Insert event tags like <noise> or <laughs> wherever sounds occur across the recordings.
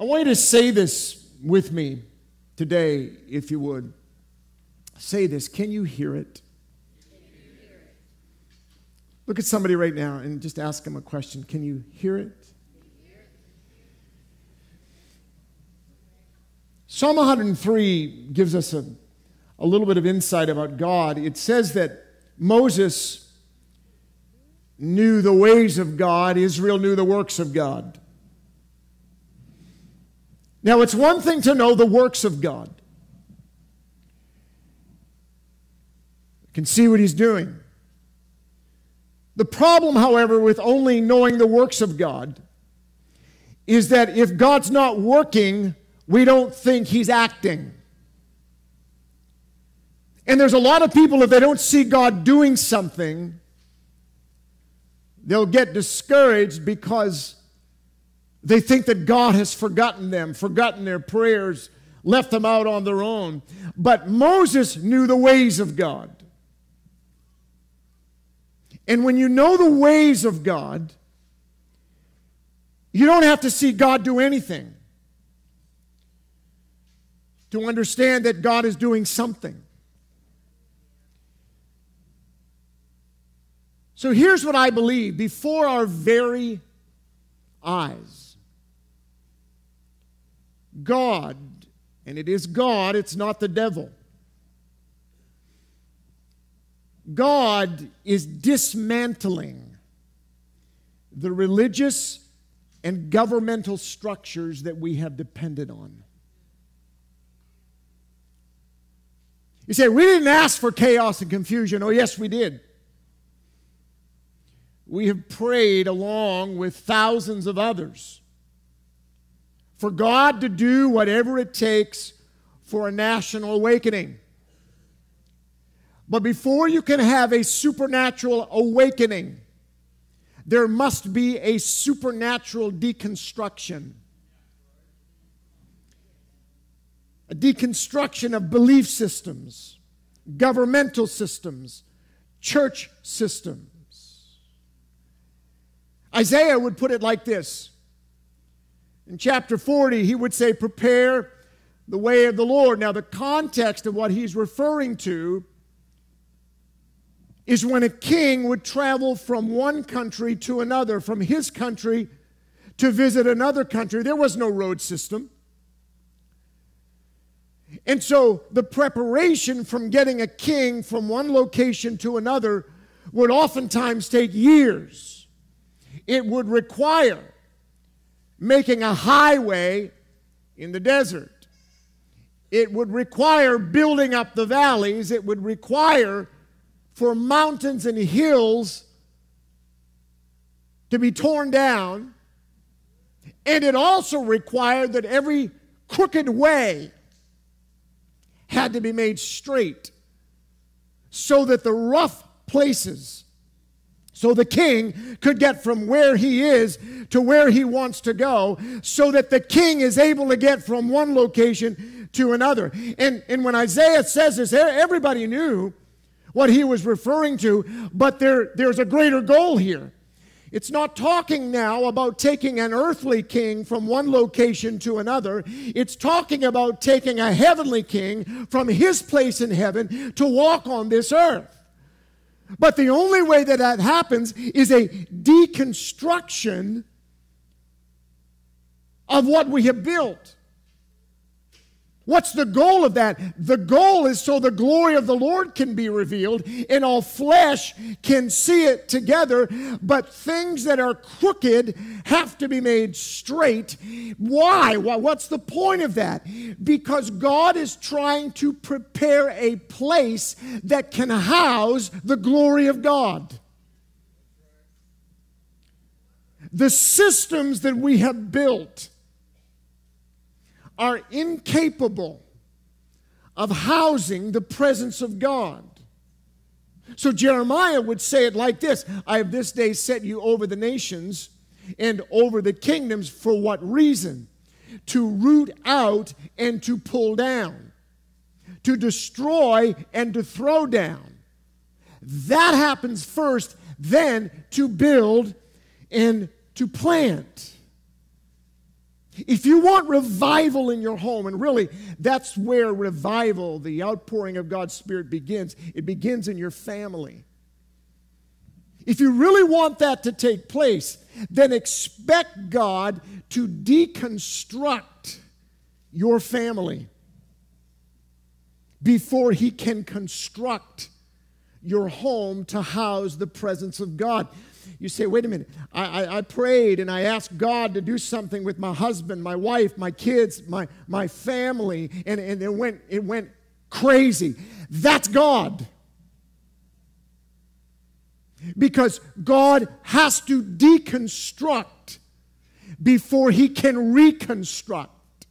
I want you to say this with me today, if you would. Say this. Can you hear it? Look at somebody right now and just ask them a question. Can you hear it? Psalm 103 gives us a, a little bit of insight about God. It says that Moses knew the ways of God, Israel knew the works of God. Now, it's one thing to know the works of God. You can see what he's doing. The problem, however, with only knowing the works of God is that if God's not working, we don't think he's acting. And there's a lot of people, if they don't see God doing something, they'll get discouraged because they think that God has forgotten them, forgotten their prayers, left them out on their own. But Moses knew the ways of God. And when you know the ways of God, you don't have to see God do anything to understand that God is doing something. So here's what I believe before our very eyes God, and it is God, it's not the devil. God is dismantling the religious and governmental structures that we have depended on. You say, we didn't ask for chaos and confusion. Oh, yes, we did. We have prayed along with thousands of others for God to do whatever it takes for a national awakening. But before you can have a supernatural awakening, there must be a supernatural deconstruction. A deconstruction of belief systems, governmental systems, church systems. Isaiah would put it like this in chapter 40, he would say, Prepare the way of the Lord. Now, the context of what he's referring to is when a king would travel from one country to another, from his country to visit another country. There was no road system. And so the preparation from getting a king from one location to another would oftentimes take years. It would require making a highway in the desert. It would require building up the valleys. It would require for mountains and hills to be torn down. And it also required that every crooked way had to be made straight so that the rough places so the king could get from where he is to where he wants to go, so that the king is able to get from one location to another. And, and when Isaiah says this, everybody knew what he was referring to, but there, there's a greater goal here. It's not talking now about taking an earthly king from one location to another. It's talking about taking a heavenly king from his place in heaven to walk on this earth. But the only way that that happens is a deconstruction of what we have built. What's the goal of that? The goal is so the glory of the Lord can be revealed and all flesh can see it together, but things that are crooked have to be made straight. Why? What's the point of that? Because God is trying to prepare a place that can house the glory of God. The systems that we have built are incapable of housing the presence of God. So Jeremiah would say it like this I have this day set you over the nations and over the kingdoms for what reason? To root out and to pull down, to destroy and to throw down. That happens first, then to build and to plant. If you want revival in your home, and really that's where revival, the outpouring of God's Spirit begins, it begins in your family. If you really want that to take place, then expect God to deconstruct your family before He can construct your home to house the presence of God. You say, wait a minute, I, I, I, prayed and I asked God to do something with my husband, my wife, my kids, my, my family, and, and it, went, it went crazy. That's God. Because God has to deconstruct before he can reconstruct.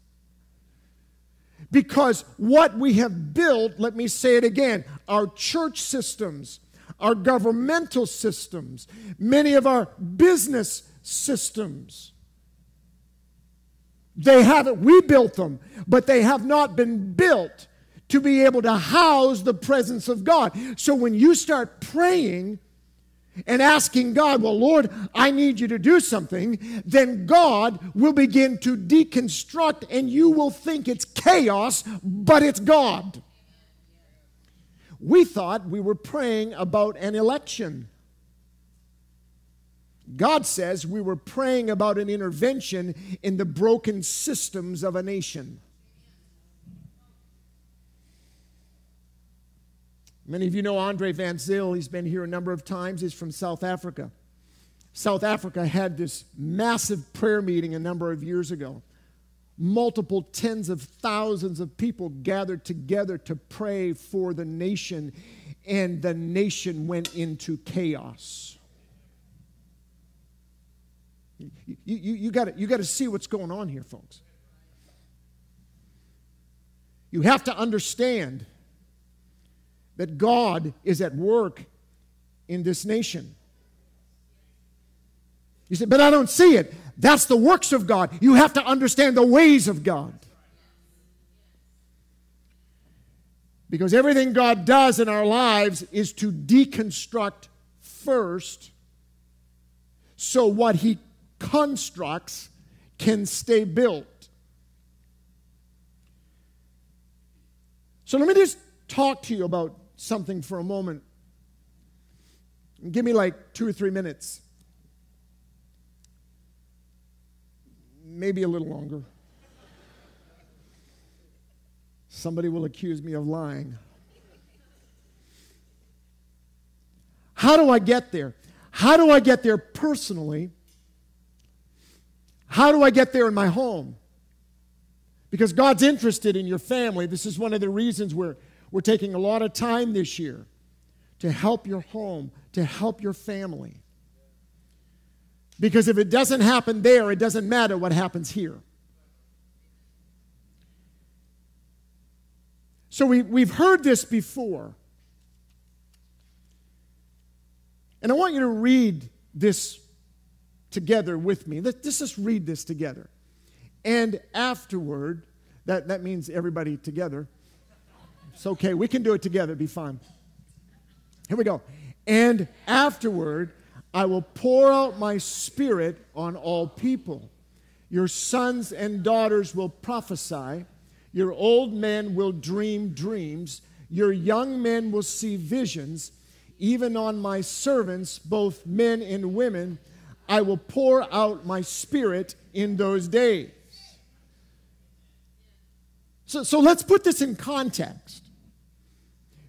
Because what we have built, let me say it again, our church systems, our governmental systems, many of our business systems, they haven't, we built them, but they have not been built to be able to house the presence of God. So when you start praying, and asking God, well, Lord, I need you to do something, then God will begin to deconstruct and you will think it's chaos, but it's God. We thought we were praying about an election. God says we were praying about an intervention in the broken systems of a nation. Many of you know Andre Van Zyl. He's been here a number of times. He's from South Africa. South Africa had this massive prayer meeting a number of years ago. Multiple tens of thousands of people gathered together to pray for the nation, and the nation went into chaos. You, you, you got you to see what's going on here, folks. You have to understand that God is at work in this nation. You say, but I don't see it. That's the works of God. You have to understand the ways of God. Because everything God does in our lives is to deconstruct first so what He constructs can stay built. So let me just talk to you about something for a moment. Give me like two or three minutes. Maybe a little longer. Somebody will accuse me of lying. How do I get there? How do I get there personally? How do I get there in my home? Because God's interested in your family. This is one of the reasons we're we're taking a lot of time this year to help your home, to help your family. Because if it doesn't happen there, it doesn't matter what happens here. So we, we've heard this before. And I want you to read this together with me. Let's just read this together. And afterward, that, that means everybody together. It's okay. We can do it together. Be fine. Here we go. And afterward, I will pour out my spirit on all people. Your sons and daughters will prophesy. Your old men will dream dreams. Your young men will see visions. Even on my servants, both men and women, I will pour out my spirit in those days. So, so let's put this in context.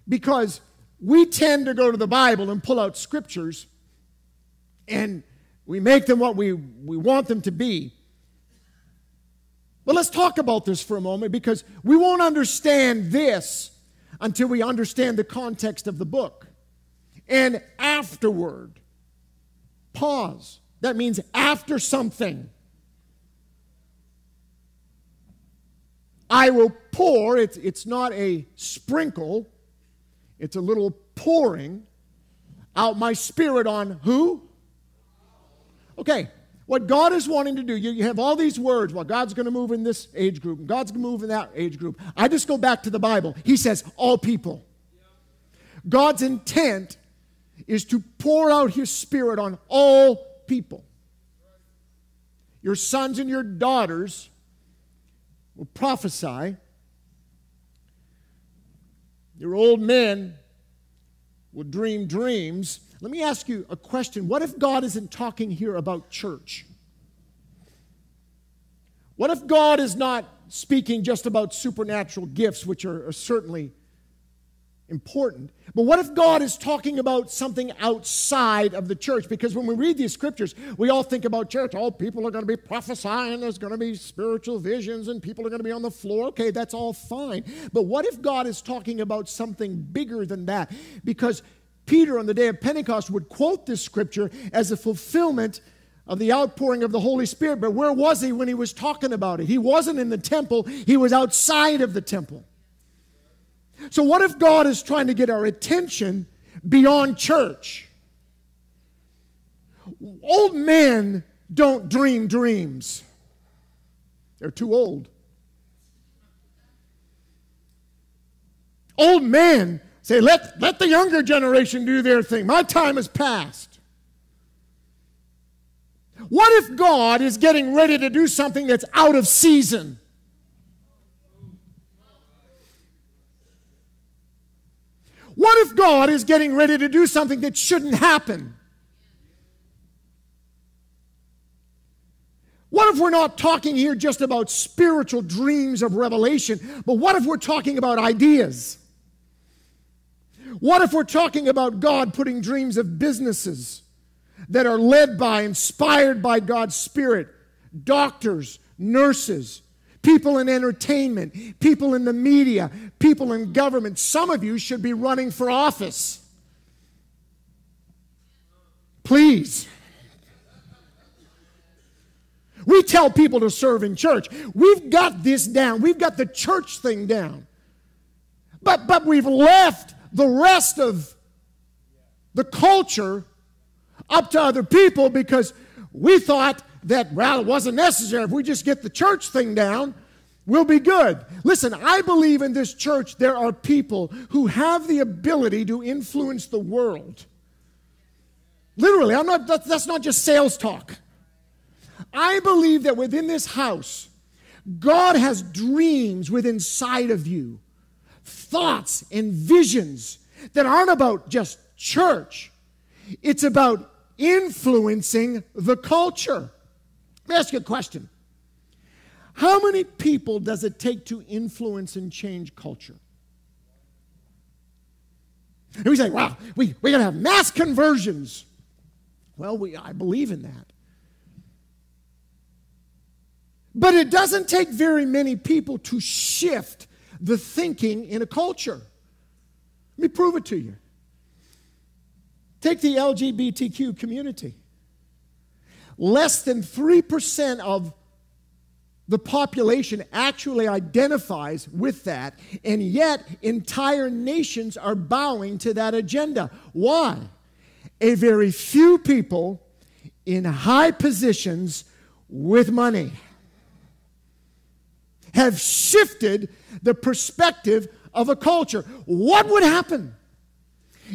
Because we tend to go to the Bible and pull out scriptures and we make them what we, we want them to be. But let's talk about this for a moment because we won't understand this until we understand the context of the book. And afterward, pause. That means after something. I will pour, it's, it's not a sprinkle, it's a little pouring out my spirit on who? Okay, what God is wanting to do, you, you have all these words. Well, God's going to move in this age group, God's going to move in that age group. I just go back to the Bible. He says, all people. God's intent is to pour out his spirit on all people. your sons and your daughters will prophesy. Your old men will dream dreams. Let me ask you a question. What if God isn't talking here about church? What if God is not speaking just about supernatural gifts, which are, are certainly important. But what if God is talking about something outside of the church? Because when we read these scriptures, we all think about church. Oh, people are going to be prophesying, there's going to be spiritual visions, and people are going to be on the floor. Okay, that's all fine. But what if God is talking about something bigger than that? Because Peter on the day of Pentecost would quote this scripture as a fulfillment of the outpouring of the Holy Spirit. But where was he when he was talking about it? He wasn't in the temple, he was outside of the temple. So, what if God is trying to get our attention beyond church? Old men don't dream dreams, they're too old. Old men say, let, let the younger generation do their thing. My time has passed. What if God is getting ready to do something that's out of season? What if God is getting ready to do something that shouldn't happen? What if we're not talking here just about spiritual dreams of revelation, but what if we're talking about ideas? What if we're talking about God putting dreams of businesses that are led by, inspired by God's Spirit, doctors, nurses, people in entertainment, people in the media, people in government. Some of you should be running for office. Please. We tell people to serve in church. We've got this down. We've got the church thing down. But, but we've left the rest of the culture up to other people because we thought that, well, it wasn't necessary. If we just get the church thing down, we'll be good. Listen, I believe in this church there are people who have the ability to influence the world. Literally, I'm not, that's not just sales talk. I believe that within this house, God has dreams within inside of you, thoughts and visions that aren't about just church. It's about influencing the culture. Let me ask you a question. How many people does it take to influence and change culture? And we say, wow, we, we're going to have mass conversions. Well, we, I believe in that. But it doesn't take very many people to shift the thinking in a culture. Let me prove it to you. Take the LGBTQ community. Less than 3% of the population actually identifies with that, and yet entire nations are bowing to that agenda. Why? A very few people in high positions with money have shifted the perspective of a culture. What would happen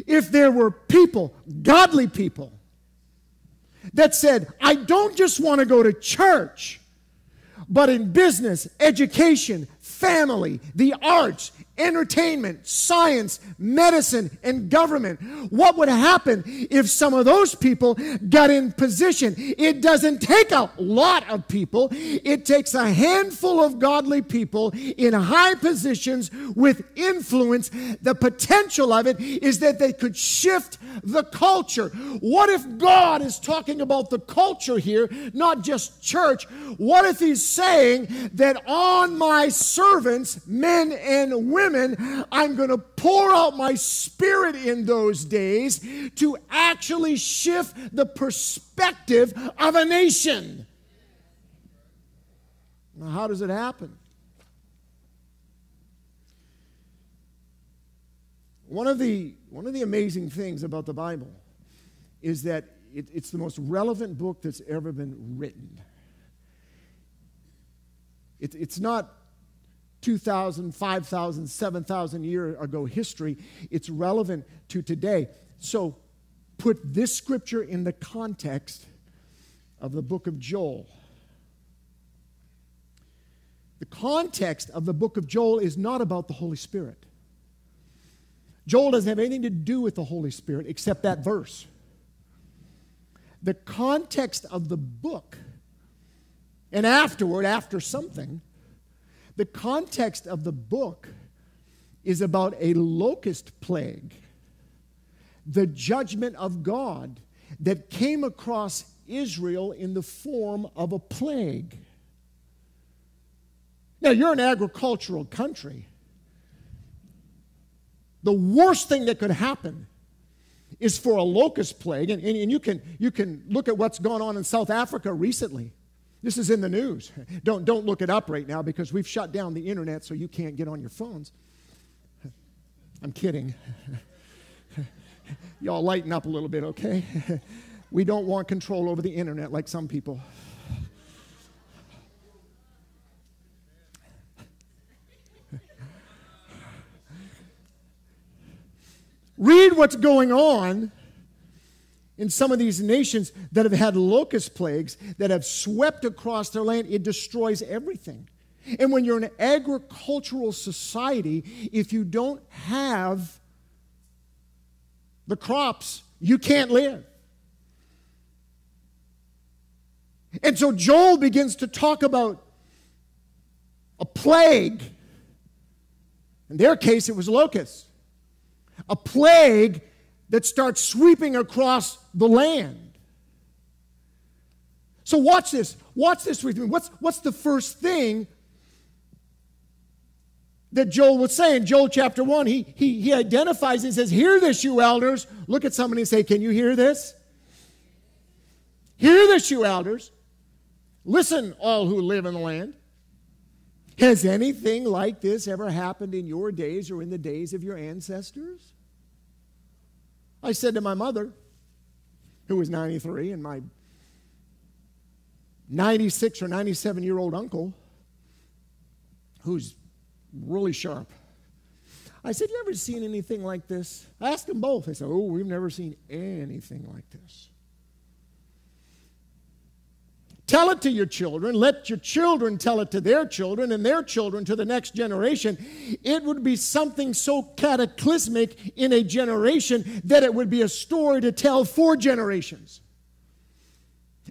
if there were people, godly people, that said, I don't just want to go to church, but in business, education, family, the arts, entertainment, science, medicine, and government. What would happen if some of those people got in position? It doesn't take a lot of people, it takes a handful of godly people in high positions with influence. The potential of it is that they could shift the culture. What if God is talking about the culture here, not just church? What if He's saying that on my servants, men and women, women, I'm going to pour out my spirit in those days to actually shift the perspective of a nation. Now, how does it happen? One of the, one of the amazing things about the Bible is that it, it's the most relevant book that's ever been written. It, it's not 2,000, 5,000, 7,000 year ago history. It's relevant to today. So put this scripture in the context of the book of Joel. The context of the book of Joel is not about the Holy Spirit. Joel doesn't have anything to do with the Holy Spirit except that verse. The context of the book, and afterward, after something, the context of the book is about a locust plague, the judgment of God that came across Israel in the form of a plague. Now, you're an agricultural country. The worst thing that could happen is for a locust plague, and, and, and, you, can, you can look at what's gone on in South Africa recently. This is in the news. <laughs> Don't, don't look it up right now because we've shut down the internet so you can't get on your phones. <laughs> I'm kidding. <laughs> Y'all lighten up a little bit, okay? we don't want control over the internet like some people. Read what's going on in some of these nations that have had locust plagues that have swept across their land. It destroys everything. And when you're an agricultural society, if you don't have the crops, you can't live. And so Joel begins to talk about a plague. In their case, it was locusts a plague that starts sweeping across the land. So, watch this. Watch this with me. What's, what's the first thing that Joel was saying? Joel chapter 1, he, he, he identifies and says, Hear this, you elders. Look at somebody and say, Can you hear this? Hear this, you elders. Listen, all who live in the land. Has anything like this ever happened in your days or in the days of your ancestors? I said to my mother, who was 93, and my 96 or 97 year old uncle, who's really sharp. I said, You ever seen anything like this? I asked them both. They said, Oh, we've never seen anything like this. Tell it to your children. Let your children tell it to their children and their children to the next generation. It would be something so cataclysmic in a generation that it would be a story to tell for generations.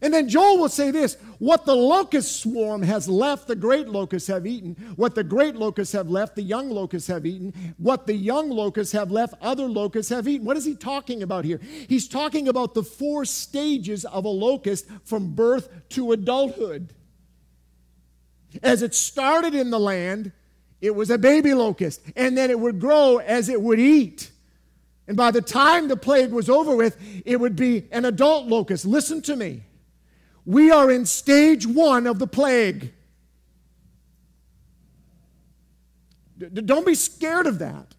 And then Joel will say this What the locust swarm has left, the great locusts have eaten. What the great locusts have left, the young locusts have eaten. What the young locusts have left, other locusts have eaten. What is he talking about here? He's talking about the four stages of a locust from birth to adulthood. As it started in the land, it was a baby locust, and then it would grow as it would eat. And by the time the plague was over with, it would be an adult locust. Listen to me. We are in stage one of the plague. D- don't be scared of that.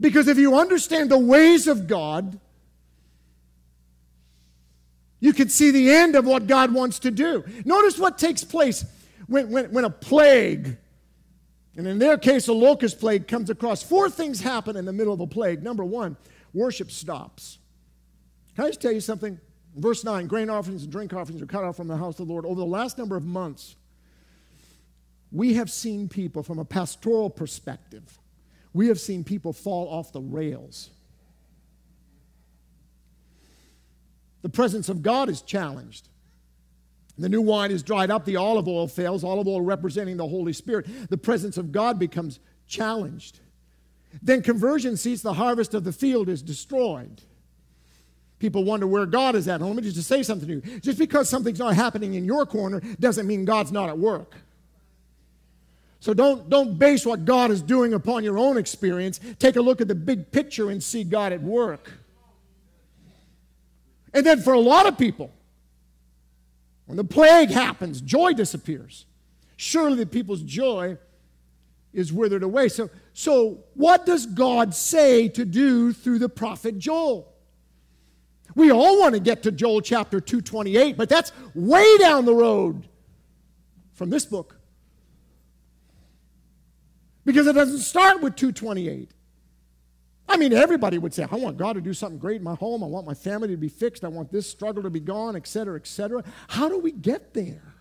Because if you understand the ways of God, you can see the end of what God wants to do. Notice what takes place when, when, when a plague, and in their case, a locust plague, comes across. Four things happen in the middle of a plague. Number one, worship stops. Can I just tell you something? Verse 9 grain offerings and drink offerings are cut off from the house of the Lord. Over the last number of months, we have seen people from a pastoral perspective, we have seen people fall off the rails. The presence of God is challenged. The new wine is dried up, the olive oil fails, olive oil representing the Holy Spirit. The presence of God becomes challenged. Then conversion ceases, the harvest of the field is destroyed. People wonder where God is at. And let me just say something to you. Just because something's not happening in your corner doesn't mean God's not at work. So don't, don't base what God is doing upon your own experience. Take a look at the big picture and see God at work. And then for a lot of people, when the plague happens, joy disappears. Surely the people's joy is withered away. So, so what does God say to do through the prophet Joel? We all want to get to Joel chapter 228, but that's way down the road from this book. Because it doesn't start with 228. I mean, everybody would say, I want God to do something great in my home. I want my family to be fixed. I want this struggle to be gone, etc., etc. How do we get there?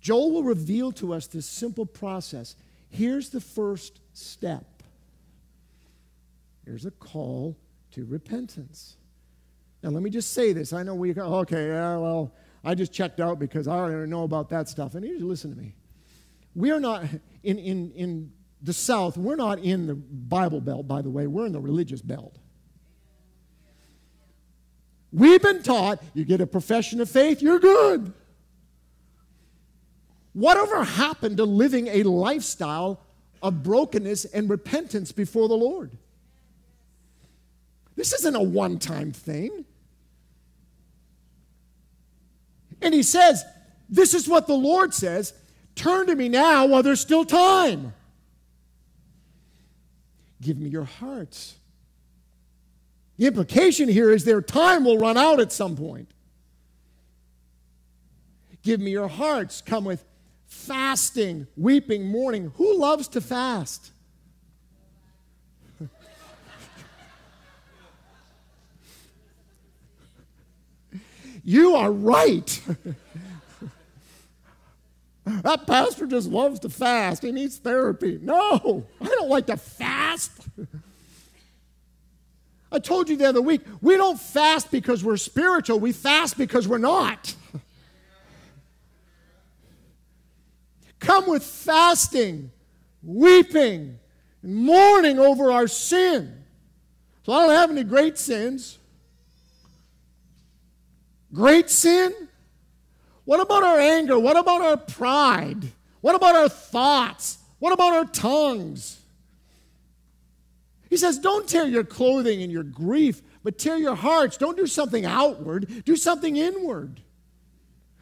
Joel will reveal to us this simple process. Here's the first step. Here's a call to repentance. Now, let me just say this. I know we go, okay, yeah, well, I just checked out because I don't know about that stuff. And you listen to me. We are not, in, in, in the South, we're not in the Bible belt, by the way, we're in the religious belt. We've been taught you get a profession of faith, you're good. Whatever happened to living a lifestyle of brokenness and repentance before the Lord? This isn't a one time thing. And he says, This is what the Lord says turn to me now while there's still time. Give me your hearts. The implication here is their time will run out at some point. Give me your hearts. Come with fasting, weeping, mourning. Who loves to fast? You are right. <laughs> that pastor just loves to fast. He needs therapy. No, I don't like to fast. I told you the other week, we don't fast because we're spiritual, we fast because we're not. Come with fasting, weeping, and mourning over our sin. So I don't have any great sins. Great sin? What about our anger? What about our pride? What about our thoughts? What about our tongues? He says, Don't tear your clothing in your grief, but tear your hearts. Don't do something outward, do something inward.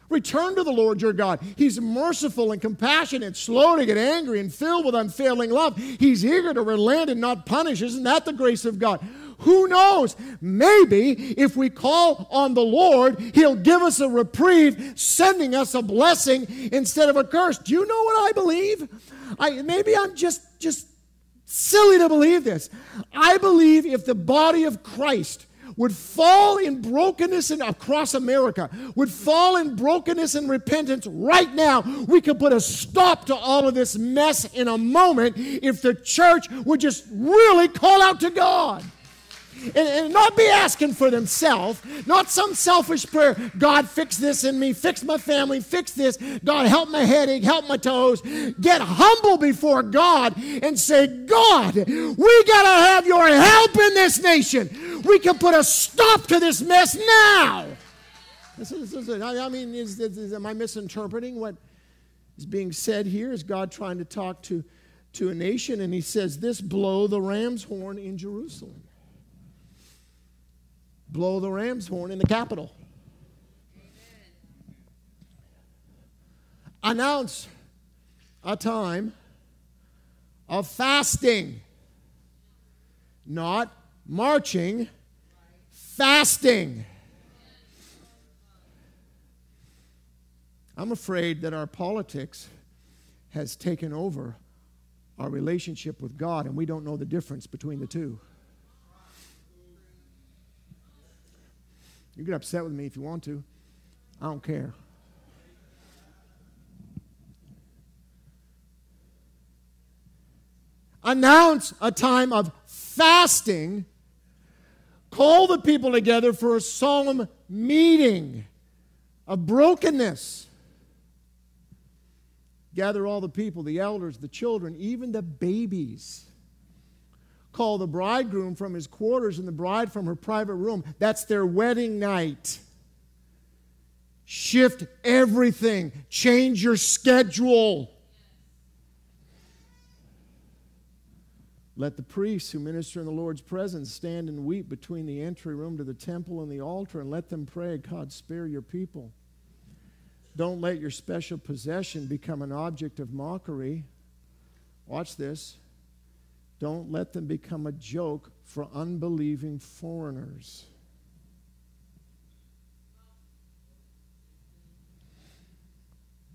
Return to the Lord your God. He's merciful and compassionate, slow to get angry, and filled with unfailing love. He's eager to relent and not punish. Isn't that the grace of God? Who knows? Maybe if we call on the Lord, He'll give us a reprieve, sending us a blessing instead of a curse. Do you know what I believe? I, maybe I'm just, just silly to believe this. I believe if the body of Christ would fall in brokenness and across America, would fall in brokenness and repentance right now, we could put a stop to all of this mess in a moment if the church would just really call out to God and, and not be asking for themselves, not some selfish prayer. God, fix this in me, fix my family, fix this. God, help my headache, help my toes. Get humble before God and say, God, we got to have your help in this nation. We can put a stop to this mess now. I mean, is, is, am I misinterpreting what is being said here? Is God trying to talk to, to a nation? And he says, This blow the ram's horn in Jerusalem blow the ram's horn in the capital. Announce a time of fasting, not marching, fasting. I'm afraid that our politics has taken over our relationship with God, and we don't know the difference between the two. You get upset with me if you want to. I don't care. Announce a time of fasting. Call the people together for a solemn meeting of brokenness. Gather all the people, the elders, the children, even the babies call the bridegroom from his quarters and the bride from her private room. That's their wedding night. Shift everything, change your schedule. Let the priests who minister in the Lord's presence stand and weep between the entry room to the temple and the altar and let them pray, God, spare your people. Don't let your special possession become an object of mockery. Watch this. Don't let them become a joke for unbelieving foreigners.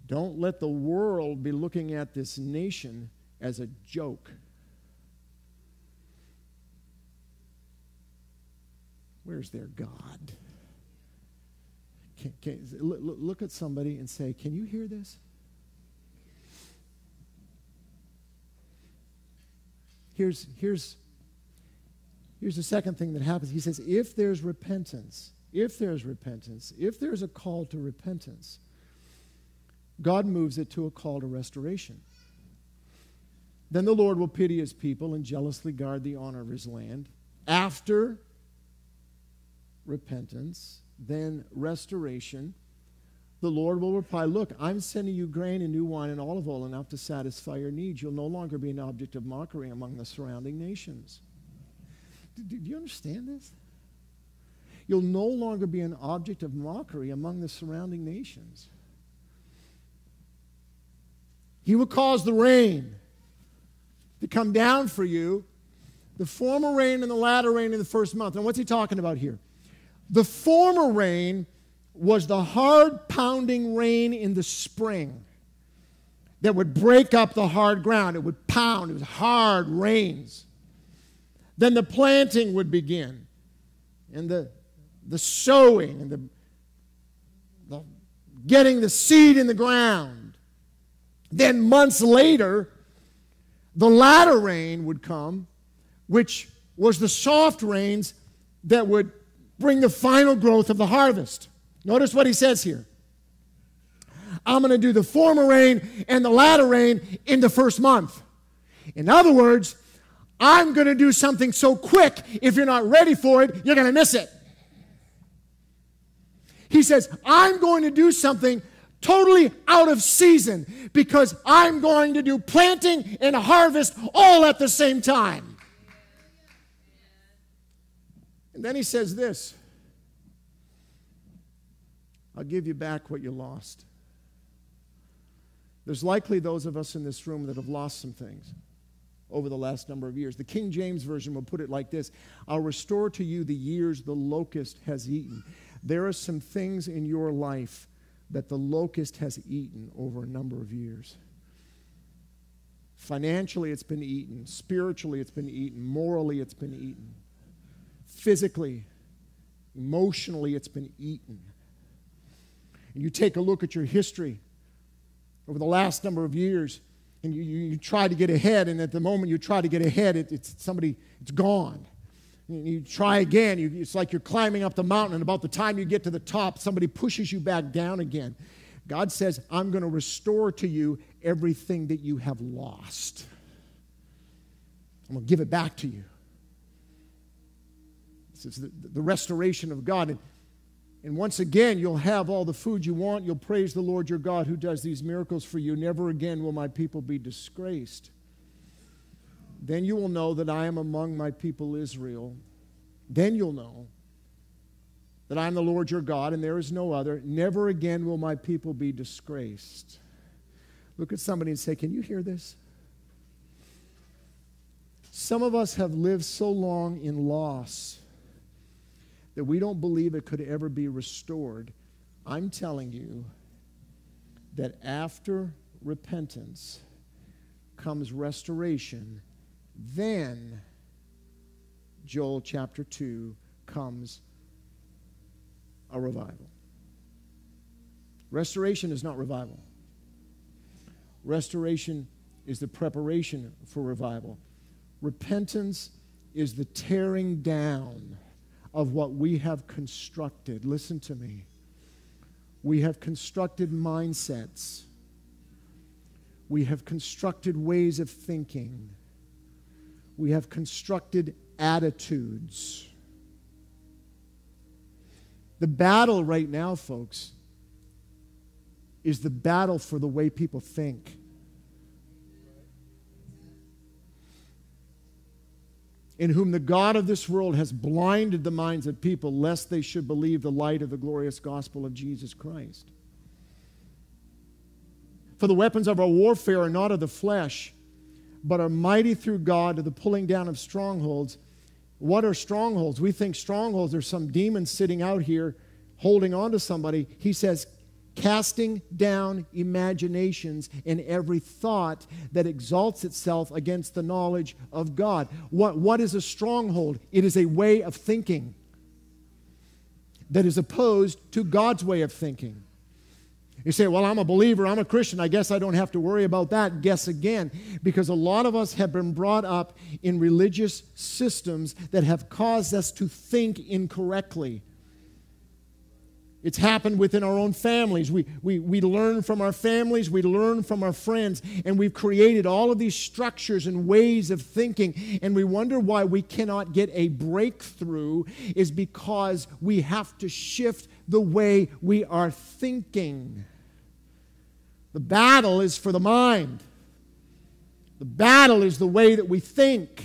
Don't let the world be looking at this nation as a joke. Where's their God? Can, can, look at somebody and say, Can you hear this? Here's, here's, here's the second thing that happens. He says, if there's repentance, if there's repentance, if there's a call to repentance, God moves it to a call to restoration. Then the Lord will pity his people and jealously guard the honor of his land. After repentance, then restoration, the Lord will reply, Look, I'm sending you grain and new wine and olive oil enough to satisfy your needs. You'll no longer be an object of mockery among the surrounding nations. Do, do you understand this? You'll no longer be an object of mockery among the surrounding nations. He will cause the rain to come down for you, the former rain and the latter rain in the first month. And what's he talking about here? The former rain was the hard pounding rain in the spring that would break up the hard ground. It would pound, it was hard rains. Then the planting would begin, and the, the sowing, and the, the getting the seed in the ground. Then months later, the latter rain would come, which was the soft rains that would bring the final growth of the harvest. Notice what he says here. I'm going to do the former rain and the latter rain in the first month. In other words, I'm going to do something so quick, if you're not ready for it, you're going to miss it. He says, I'm going to do something totally out of season because I'm going to do planting and harvest all at the same time. And then he says this I'll give you back what you lost. There's likely those of us in this room that have lost some things over the last number of years. The King James Version will put it like this I'll restore to you the years the locust has eaten. There are some things in your life that the locust has eaten over a number of years. Financially, it's been eaten. Spiritually, it's been eaten. Morally, it's been eaten. Physically, emotionally, it's been eaten. And you take a look at your history over the last number of years, and you, you, you try to get ahead, and at the moment you try to get ahead, it, it's somebody, it's gone. And you try again. You, it's like you're climbing up the mountain, and about the time you get to the top, somebody pushes you back down again. God says, I'm going to restore to you everything that you have lost. I'm going to give it back to you. This is the, the restoration of God. And, and once again, you'll have all the food you want. You'll praise the Lord your God who does these miracles for you. Never again will my people be disgraced. Then you will know that I am among my people Israel. Then you'll know that I am the Lord your God and there is no other. Never again will my people be disgraced. Look at somebody and say, Can you hear this? Some of us have lived so long in loss that we don't believe it could ever be restored. I'm telling you that after repentance comes restoration then, Joel chapter 2 comes a revival. Restoration is not revival. Restoration is the preparation for revival. Repentance is the tearing down of what we have constructed. Listen to me. We have constructed mindsets. We have constructed ways of thinking we have constructed attitudes. The battle right now, folks, is the battle for the way people think. In whom the God of this world has blinded the minds of people, lest they should believe the light of the glorious gospel of Jesus Christ. For the weapons of our warfare are not of the flesh but are mighty through God to the pulling down of strongholds. What are strongholds? We think strongholds are some demon sitting out here holding on to somebody. He says, casting down imaginations and every thought that exalts itself against the knowledge of God. What, what is a stronghold? It is a way of thinking that is opposed to God's way of thinking. You say, Well, I'm a believer, I'm a Christian, I guess I don't have to worry about that. Guess again, because a lot of us have been brought up in religious systems that have caused us to think incorrectly. It's happened within our own families. We, we, we learn from our families, we learn from our friends, and we've created all of these structures and ways of thinking. And we wonder why we cannot get a breakthrough, is because we have to shift the way we are thinking. The battle is for the mind, the battle is the way that we think.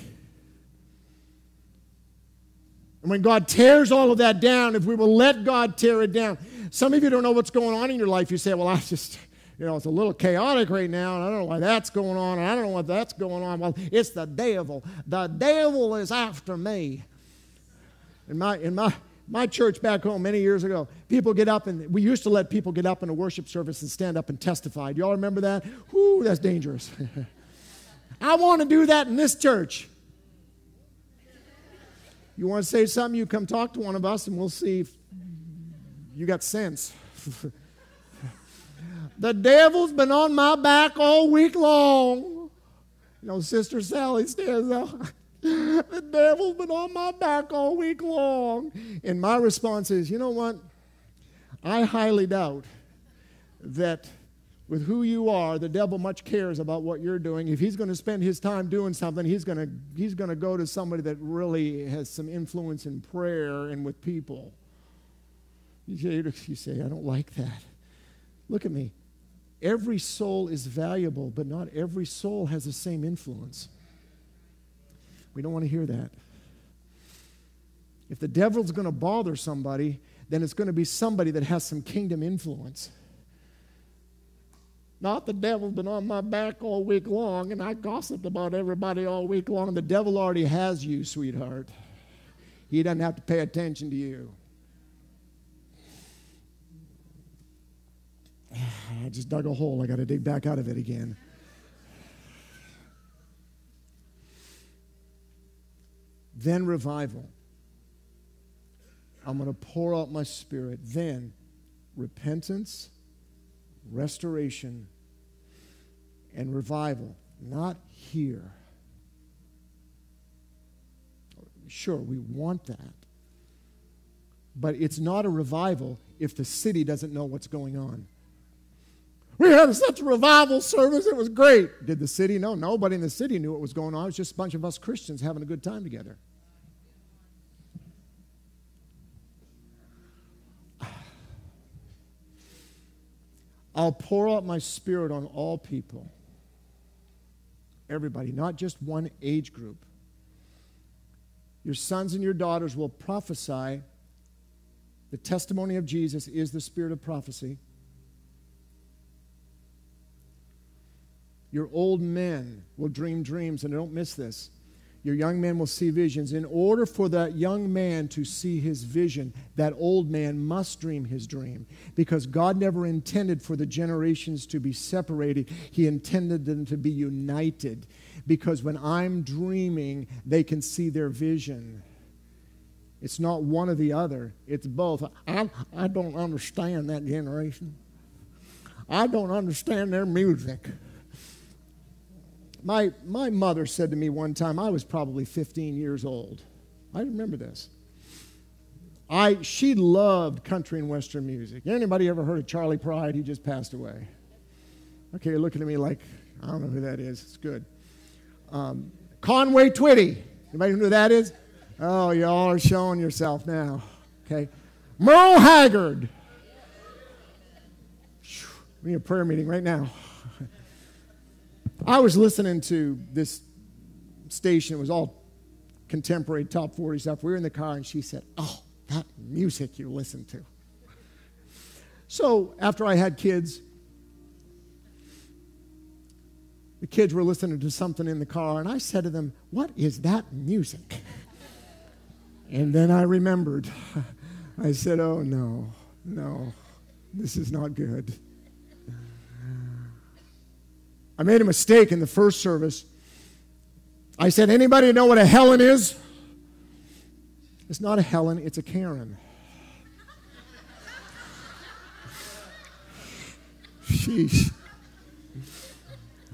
And when God tears all of that down, if we will let God tear it down, some of you don't know what's going on in your life. You say, Well, I just, you know, it's a little chaotic right now, and I don't know why that's going on, and I don't know what that's going on. Well, it's the devil. The devil is after me. In my, in my, my church back home many years ago, people get up and we used to let people get up in a worship service and stand up and testify. Do y'all remember that? Whoo, that's dangerous. <laughs> I want to do that in this church. You want to say something, you come talk to one of us and we'll see if you got sense. <laughs> the devil's been on my back all week long. You know, Sister Sally stands up. <laughs> the devil's been on my back all week long. And my response is, you know what? I highly doubt that with who you are, the devil much cares about what you're doing. If he's going to spend his time doing something, he's going to, he's going to go to somebody that really has some influence in prayer and with people. You say, you say, I don't like that. Look at me. Every soul is valuable, but not every soul has the same influence. We don't want to hear that. If the devil's going to bother somebody, then it's going to be somebody that has some kingdom influence. Not the devil's been on my back all week long, and I gossiped about everybody all week long. The devil already has you, sweetheart. He doesn't have to pay attention to you. <sighs> I just dug a hole. I got to dig back out of it again. Then revival. I'm going to pour out my spirit. Then repentance restoration, and revival, not here. Sure, we want that. But it's not a revival if the city doesn't know what's going on. We had such a revival service, it was great. Did the city know? Nobody in the city knew what was going on. It was just a bunch of us Christians having a good time together. <sighs> I'll pour out my spirit on all people. Everybody, not just one age group. Your sons and your daughters will prophesy. The testimony of Jesus is the spirit of prophecy. Your old men will dream dreams, and don't miss this. Your young man will see visions. In order for that young man to see his vision, that old man must dream his dream. Because God never intended for the generations to be separated, He intended them to be united. Because when I'm dreaming, they can see their vision. It's not one or the other, it's both. I, I don't understand that generation. I don't understand their music. My, my mother said to me one time, I was probably 15 years old. I remember this. I, she loved country and western music. Anybody ever heard of Charley Pride? He just passed away. Okay, you're looking at me like, I don't know who that is. It's good. Um, Conway Twitty. Anybody know who that is? Oh, y'all are showing yourself now. Okay. Merle Haggard. We need a prayer meeting right now. <laughs> I was listening to this station, it was all contemporary top 40 stuff. We were in the car, and she said, Oh, that music you listen to. So after I had kids, the kids were listening to something in the car, and I said to them, What is that music? And then I remembered. <laughs> I said, Oh, no, no, this is not good. I made a mistake in the first service. I said, anybody know what a Helen is? It's not a Helen, it's a Karen. Sheesh.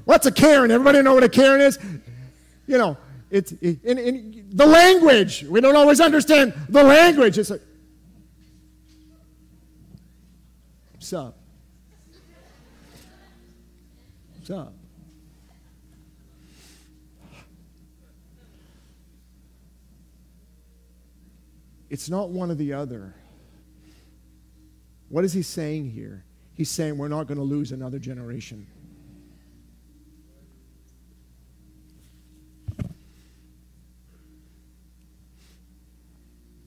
What's a Karen? Everybody know what a Karen is? You know, it's it, in, in the language. We don't always understand the language. It's like, what's up? Up? It's not one or the other. What is he saying here? He's saying we're not going to lose another generation.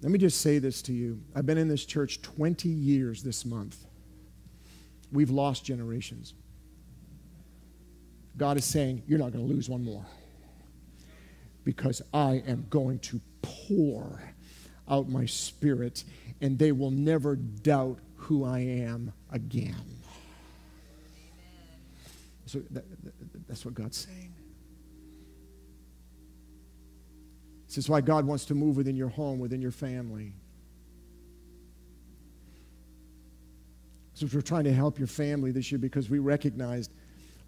Let me just say this to you. I've been in this church 20 years this month. We've lost generations. God is saying, You're not going to lose one more. Because I am going to pour out my spirit, and they will never doubt who I am again. So that, that's what God's saying. This is why God wants to move within your home, within your family. So we're trying to help your family this year because we recognized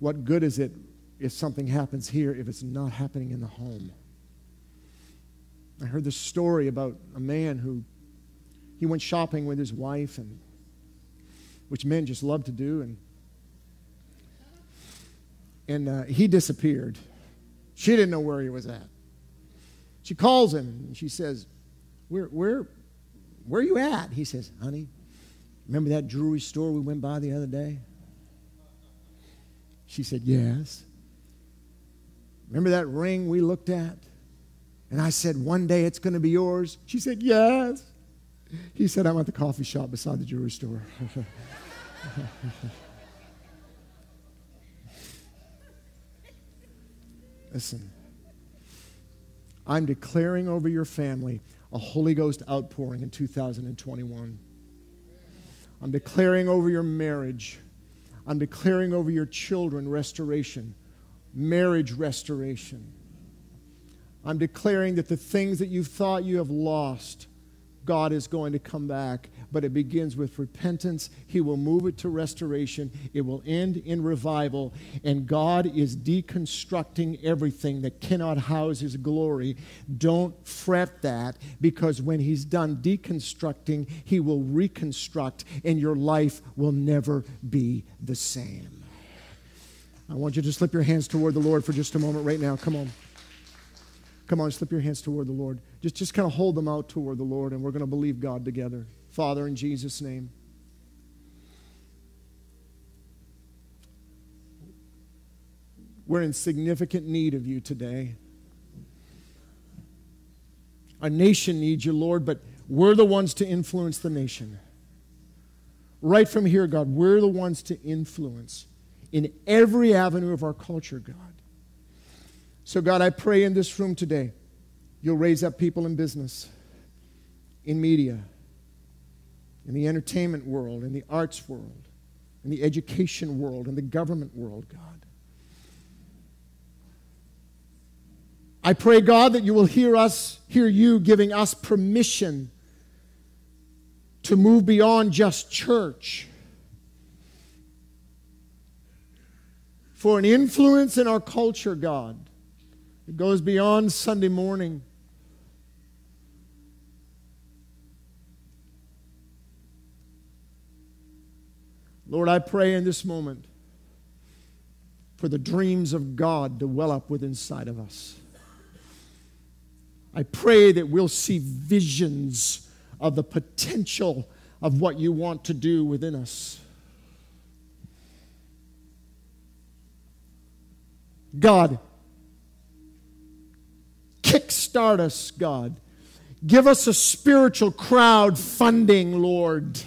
what good is it if something happens here if it's not happening in the home. I heard this story about a man who he went shopping with his wife and which men just love to do and and uh, he disappeared. She didn't know where he was at. She calls him and she says, where, where, where are you at? He says, Honey, remember that jewelry store we went by the other day? She said, Yes. Remember that ring we looked at? And I said, One day it's going to be yours. She said, Yes. He said, I'm at the coffee shop beside the jewelry store. <laughs> Listen. I'm declaring over your family a Holy Ghost outpouring in 2021. I'm declaring over your marriage. I'm declaring over your children restoration, marriage restoration. I'm declaring that the things that you thought you have lost, God is going to come back but it begins with repentance. He will move it to restoration. It will end in revival. And God is deconstructing everything that cannot house His glory. Don't fret that because when He's done deconstructing, He will reconstruct, and your life will never be the same. I want you to slip your hands toward the Lord for just a moment right now. Come on. Come on, slip your hands toward the Lord. Just, just kind of hold them out toward the Lord, and we're going to believe God together. Father, in Jesus' name. We're in significant need of you today. Our nation needs you, Lord, but we're the ones to influence the nation. Right from here, God, we're the ones to influence in every avenue of our culture, God. So, God, I pray in this room today, you'll raise up people in business, in media, in the entertainment world, in the arts world, in the education world, in the government world, God. I pray, God, that you will hear us, hear you giving us permission to move beyond just church. For an influence in our culture, God, it goes beyond Sunday morning. Lord, I pray in this moment for the dreams of God to well up within inside of us. I pray that we'll see visions of the potential of what you want to do within us. God, kickstart us, God. Give us a spiritual crowd funding, Lord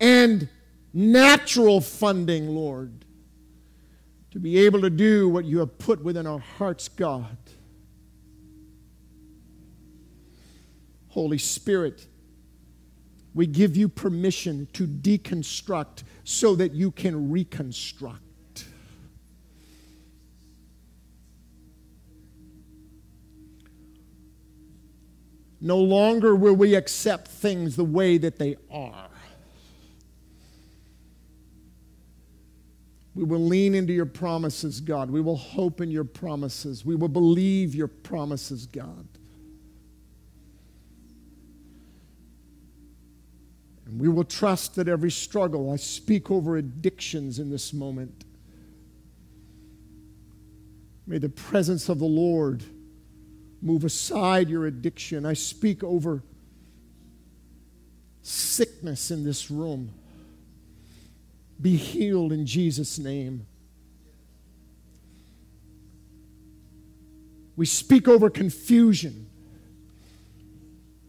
and natural funding, Lord, to be able to do what you have put within our hearts, God. Holy Spirit, we give you permission to deconstruct so that you can reconstruct. No longer will we accept things the way that they are. We will lean into your promises, God. We will hope in your promises. We will believe your promises, God. And we will trust that every struggle, I speak over addictions in this moment. May the presence of the Lord move aside your addiction. I speak over sickness in this room. Be healed in Jesus' name. We speak over confusion.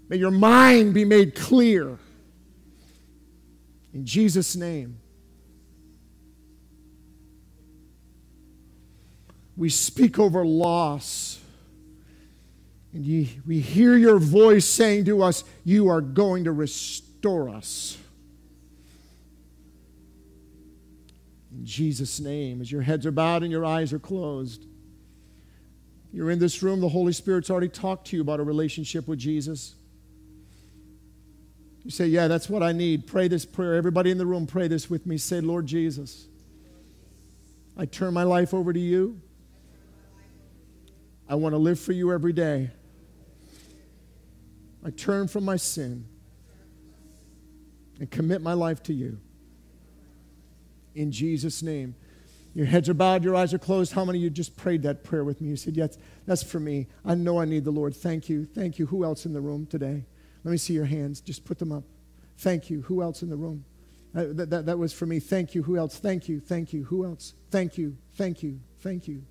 May your mind be made clear. In Jesus' name. We speak over loss. And ye, we hear your voice saying to us, You are going to restore us. In Jesus' name, as your heads are bowed and your eyes are closed, you're in this room, the Holy Spirit's already talked to you about a relationship with Jesus. You say, Yeah, that's what I need. Pray this prayer. Everybody in the room, pray this with me. Say, Lord Jesus, I turn my life over to you. I want to live for you every day. I turn from my sin and commit my life to you. In Jesus' name. Your heads are bowed, your eyes are closed. How many of you just prayed that prayer with me? You said, Yes, that's for me. I know I need the Lord. Thank you. Thank you. Who else in the room today? Let me see your hands. Just put them up. Thank you. Who else in the room? Uh, that, that, that was for me. Thank you. Who else? Thank you. Thank you. Who else? Thank you. Thank you. Thank you.